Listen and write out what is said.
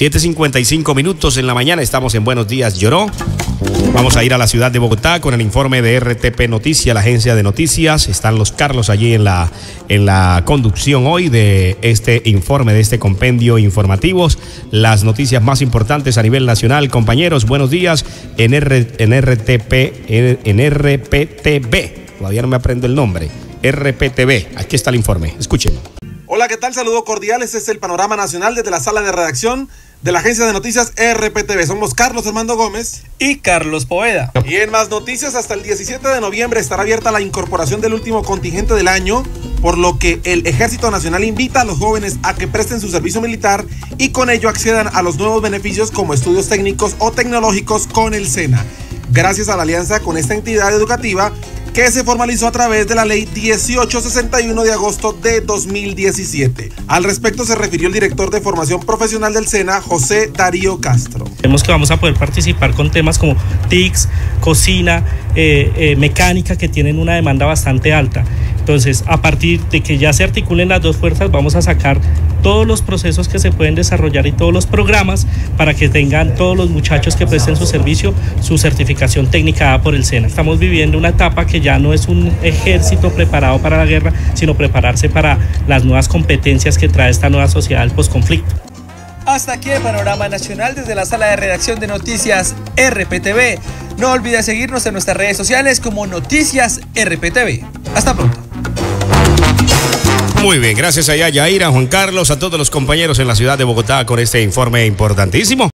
7.55 minutos en la mañana, estamos en Buenos Días, Lloró. Vamos a ir a la ciudad de Bogotá con el informe de RTP Noticias, la agencia de noticias. Están los Carlos allí en la, en la conducción hoy de este informe, de este compendio informativos. Las noticias más importantes a nivel nacional. Compañeros, buenos días en, en RTP, en, en RPTV. Todavía no me aprendo el nombre. RPTV. Aquí está el informe. Escuchen. Hola, ¿qué tal? Saludo cordial. Este es el panorama nacional desde la sala de redacción de la agencia de noticias RPTV. Somos Carlos Armando Gómez y Carlos Poeda. Y en más noticias, hasta el 17 de noviembre estará abierta la incorporación del último contingente del año, por lo que el Ejército Nacional invita a los jóvenes a que presten su servicio militar y con ello accedan a los nuevos beneficios como estudios técnicos o tecnológicos con el SENA. Gracias a la alianza con esta entidad educativa, que se formalizó a través de la ley 1861 de agosto de 2017. Al respecto se refirió el director de formación profesional del SENA, José Darío Castro. Vemos que vamos a poder participar con temas como TICS, cocina, eh, eh, mecánica, que tienen una demanda bastante alta. Entonces, a partir de que ya se articulen las dos fuerzas, vamos a sacar todos los procesos que se pueden desarrollar y todos los programas para que tengan todos los muchachos que presten su servicio su certificación técnica por el SENA. Estamos viviendo una etapa que ya no es un ejército preparado para la guerra, sino prepararse para las nuevas competencias que trae esta nueva sociedad del posconflicto. Hasta aquí el panorama nacional desde la sala de redacción de noticias RPTV. No olvides seguirnos en nuestras redes sociales como Noticias RPTV. Hasta pronto. Muy bien, gracias a Yaira, Juan Carlos, a todos los compañeros en la ciudad de Bogotá con este informe importantísimo.